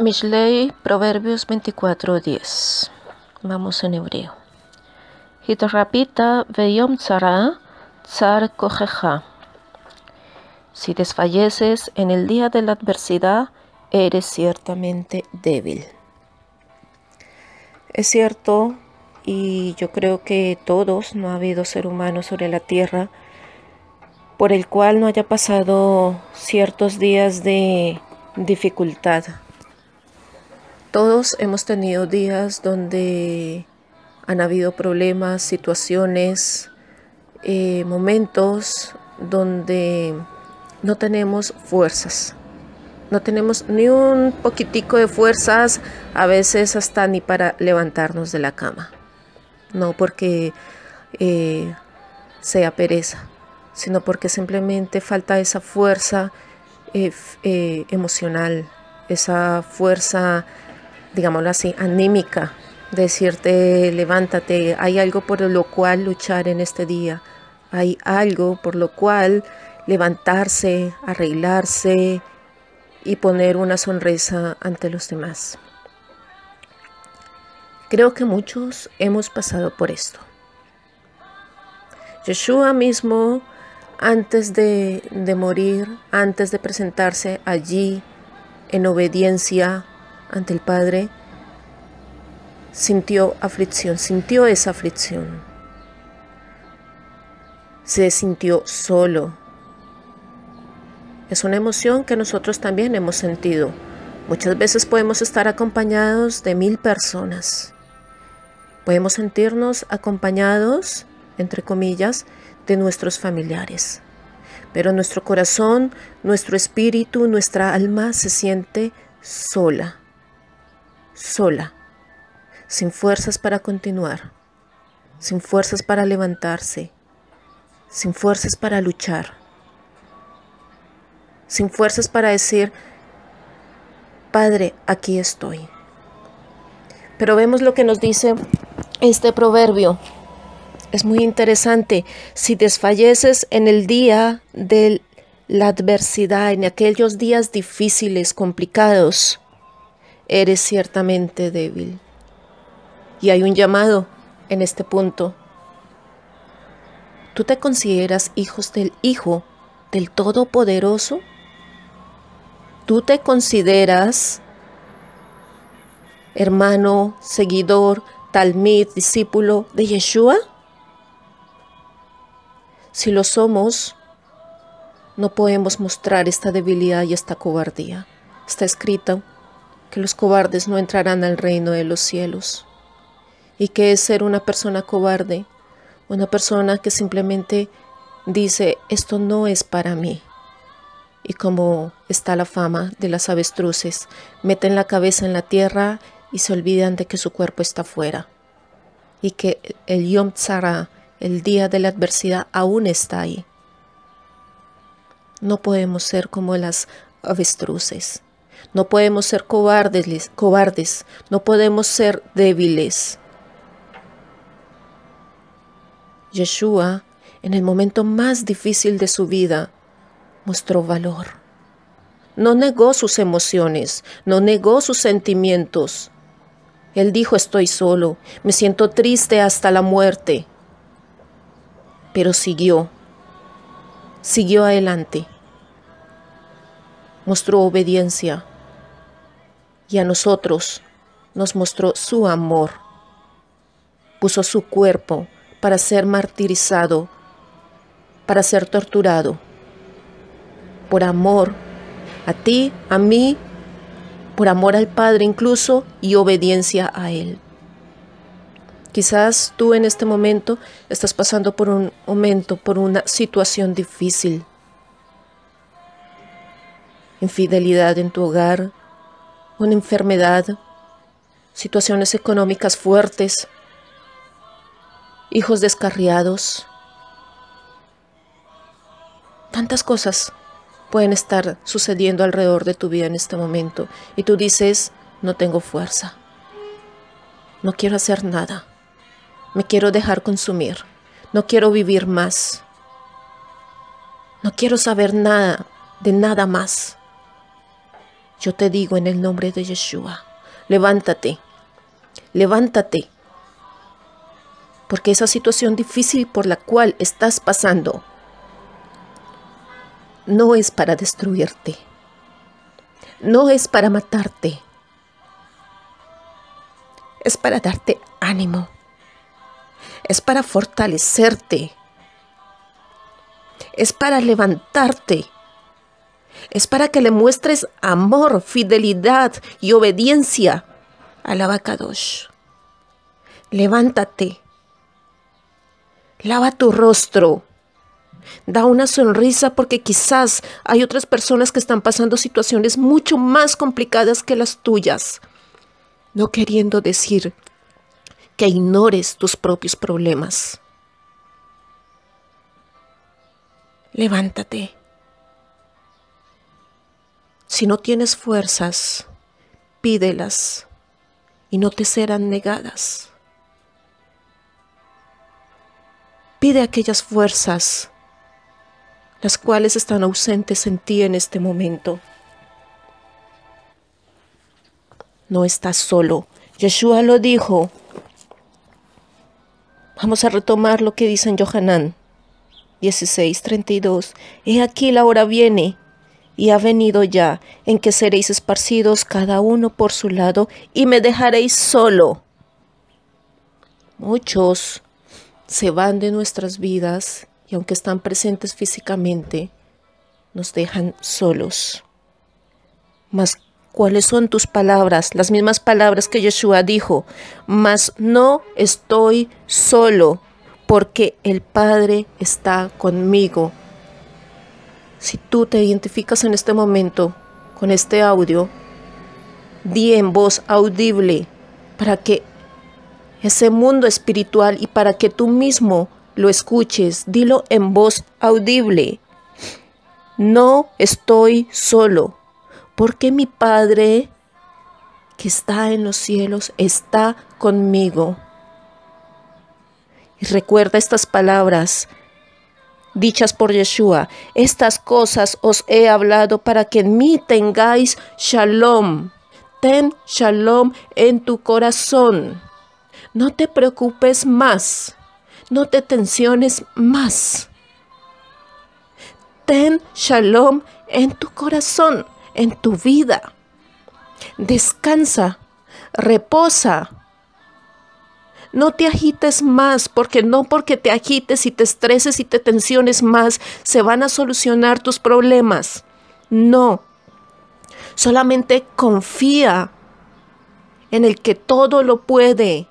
Mishlei, Proverbios 24:10. Vamos en hebreo. Hitrapita veyom tzara, tzar kojeja. Si desfalleces en el día de la adversidad, eres ciertamente débil. Es cierto, y yo creo que todos, no ha habido ser humano sobre la tierra por el cual no haya pasado ciertos días de dificultad, todos hemos tenido días donde han habido problemas, situaciones, eh, momentos donde no tenemos fuerzas. No tenemos ni un poquitico de fuerzas, a veces hasta ni para levantarnos de la cama. No porque eh, sea pereza, sino porque simplemente falta esa fuerza eh, emocional, esa fuerza digámoslo así, anímica, decirte levántate, hay algo por lo cual luchar en este día, hay algo por lo cual levantarse, arreglarse y poner una sonrisa ante los demás. Creo que muchos hemos pasado por esto. Yeshua mismo, antes de, de morir, antes de presentarse allí en obediencia ante el Padre, sintió aflicción, sintió esa aflicción. Se sintió solo. Es una emoción que nosotros también hemos sentido. Muchas veces podemos estar acompañados de mil personas. Podemos sentirnos acompañados, entre comillas, de nuestros familiares. Pero nuestro corazón, nuestro espíritu, nuestra alma se siente sola sola, sin fuerzas para continuar, sin fuerzas para levantarse, sin fuerzas para luchar, sin fuerzas para decir, Padre, aquí estoy. Pero vemos lo que nos dice este proverbio. Es muy interesante. Si desfalleces en el día de la adversidad, en aquellos días difíciles, complicados, eres ciertamente débil. Y hay un llamado en este punto. ¿Tú te consideras hijos del Hijo del Todopoderoso? ¿Tú te consideras hermano, seguidor, talmid, discípulo de Yeshua? Si lo somos, no podemos mostrar esta debilidad y esta cobardía. Está escrito que los cobardes no entrarán al reino de los cielos. ¿Y qué es ser una persona cobarde? Una persona que simplemente dice, esto no es para mí. Y como está la fama de las avestruces, meten la cabeza en la tierra y se olvidan de que su cuerpo está fuera. Y que el Yom Tzara, el día de la adversidad, aún está ahí. No podemos ser como las avestruces. No podemos ser cobardes, cobardes, no podemos ser débiles. Yeshua, en el momento más difícil de su vida, mostró valor. No negó sus emociones, no negó sus sentimientos. Él dijo, estoy solo, me siento triste hasta la muerte. Pero siguió, siguió adelante. Mostró obediencia, y a nosotros nos mostró su amor. Puso su cuerpo para ser martirizado, para ser torturado. Por amor a ti, a mí, por amor al Padre incluso y obediencia a Él. Quizás tú en este momento estás pasando por un momento, por una situación difícil. Infidelidad en tu hogar, una enfermedad, situaciones económicas fuertes, hijos descarriados. Tantas cosas pueden estar sucediendo alrededor de tu vida en este momento y tú dices, no tengo fuerza, no quiero hacer nada, me quiero dejar consumir, no quiero vivir más, no quiero saber nada de nada más. Yo te digo en el nombre de Yeshua, levántate, levántate, porque esa situación difícil por la cual estás pasando no es para destruirte, no es para matarte, es para darte ánimo, es para fortalecerte, es para levantarte, es para que le muestres amor, fidelidad y obediencia a la Abacadosh. Levántate, lava tu rostro, da una sonrisa porque quizás hay otras personas que están pasando situaciones mucho más complicadas que las tuyas, no queriendo decir que ignores tus propios problemas. Levántate. Si no tienes fuerzas, pídelas y no te serán negadas. Pide aquellas fuerzas las cuales están ausentes en ti en este momento. No estás solo. Yeshua lo dijo. Vamos a retomar lo que dice en Johanán 16:32. He aquí la hora viene y ha venido ya en que seréis esparcidos cada uno por su lado y me dejaréis solo. Muchos se van de nuestras vidas y aunque están presentes físicamente, nos dejan solos. Mas, ¿cuáles son tus palabras? Las mismas palabras que Yeshua dijo, mas no estoy solo, porque el Padre está conmigo. Si tú te identificas en este momento con este audio, di en voz audible para que ese mundo espiritual y para que tú mismo lo escuches, dilo en voz audible. No estoy solo, porque mi Padre que está en los cielos está conmigo. Y recuerda estas palabras dichas por Yeshua. Estas cosas os he hablado para que en mí tengáis shalom. Ten shalom en tu corazón. No te preocupes más no te tensiones más. Ten shalom en tu corazón, en tu vida. Descansa, reposa. No te agites más, porque no porque te agites y te estreses y te tensiones más, se van a solucionar tus problemas. No. Solamente confía en el que todo lo puede,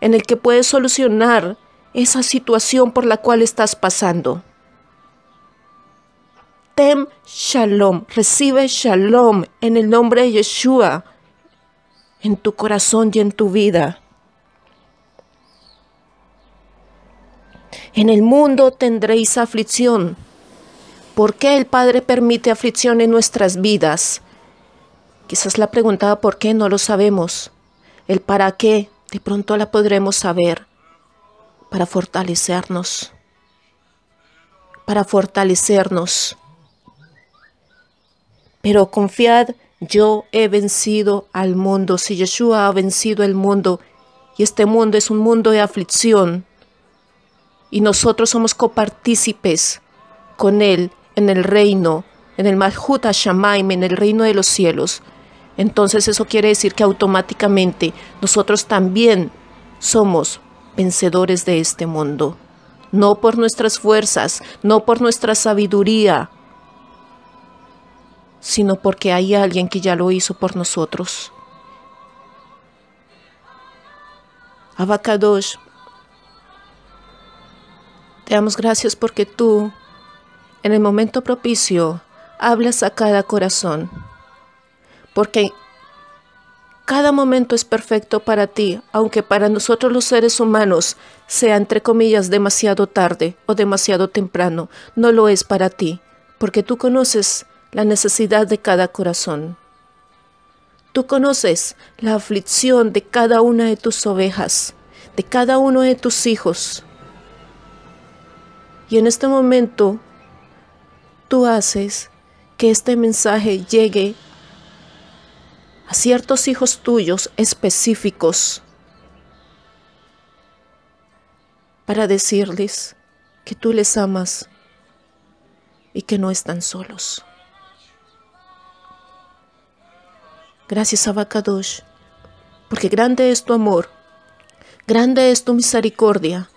en el que puede solucionar esa situación por la cual estás pasando. Tem shalom, recibe shalom en el nombre de Yeshua en tu corazón y en tu vida. En el mundo tendréis aflicción. ¿Por qué el Padre permite aflicción en nuestras vidas? Quizás la preguntaba por qué no lo sabemos. El para qué de pronto la podremos saber para fortalecernos, para fortalecernos. Pero confiad, yo he vencido al mundo. Si Yeshua ha vencido el mundo, y este mundo es un mundo de aflicción, y nosotros somos copartícipes con Él en el reino, en el Malhut Shamaim, en el reino de los cielos, entonces eso quiere decir que automáticamente nosotros también somos vencedores de este mundo, no por nuestras fuerzas, no por nuestra sabiduría, sino porque hay alguien que ya lo hizo por nosotros. Abacadosh, te damos gracias porque tú, en el momento propicio, hablas a cada corazón, porque cada momento es perfecto para ti, aunque para nosotros los seres humanos sea entre comillas demasiado tarde o demasiado temprano, no lo es para ti, porque tú conoces la necesidad de cada corazón. Tú conoces la aflicción de cada una de tus ovejas, de cada uno de tus hijos. Y en este momento tú haces que este mensaje llegue a ciertos hijos tuyos específicos para decirles que tú les amas y que no están solos. Gracias, Abacadosh, porque grande es tu amor, grande es tu misericordia,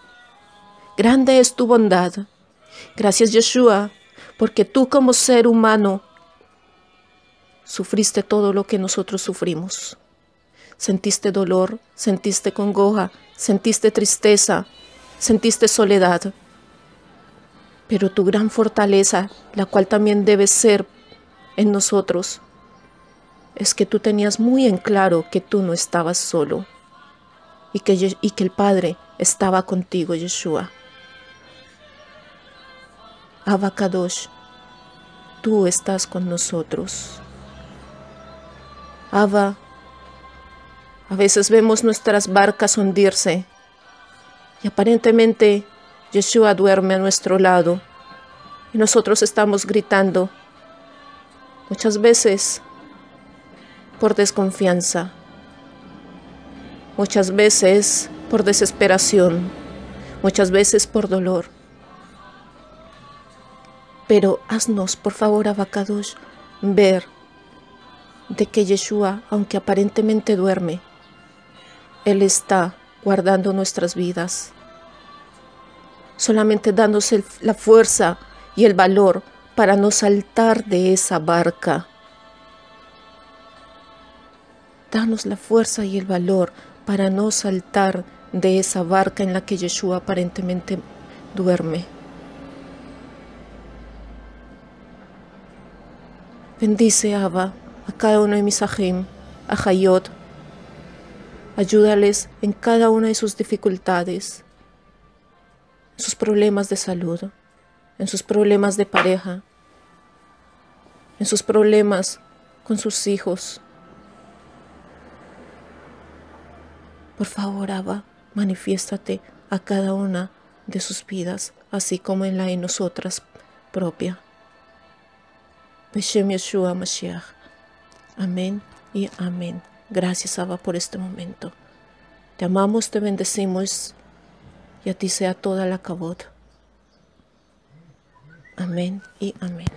grande es tu bondad. Gracias, Yeshua, porque tú como ser humano sufriste todo lo que nosotros sufrimos. Sentiste dolor, sentiste congoja, sentiste tristeza, sentiste soledad. Pero tu gran fortaleza, la cual también debe ser en nosotros, es que tú tenías muy en claro que tú no estabas solo y que, el Padre estaba contigo, Yeshua. Abacadosh, tú estás con nosotros. Abba, a veces vemos nuestras barcas hundirse y aparentemente Yeshua duerme a nuestro lado y nosotros estamos gritando. Muchas veces por desconfianza, muchas veces por desesperación, muchas veces por dolor. Pero haznos, por favor, Abacadosh, ver de que Yeshua, aunque aparentemente duerme, Él está guardando nuestras vidas, solamente dándose la fuerza y el valor para no saltar de esa barca Danos la fuerza y el valor para no saltar de esa barca en la que Yeshua aparentemente duerme. Bendice, Abba, a cada uno de mis ajim, a Hayot. Ayúdales en cada una de sus dificultades, en sus problemas de salud, en sus problemas de pareja, en sus problemas con sus hijos, Por favor, Abba, manifiéstate a cada una de sus vidas, así como en la de nosotras propia. Beshem Yeshua. Amén y amén. Gracias, Abba, por este momento. Te amamos, te bendecimos y a ti sea toda la cabot. Amén y amén.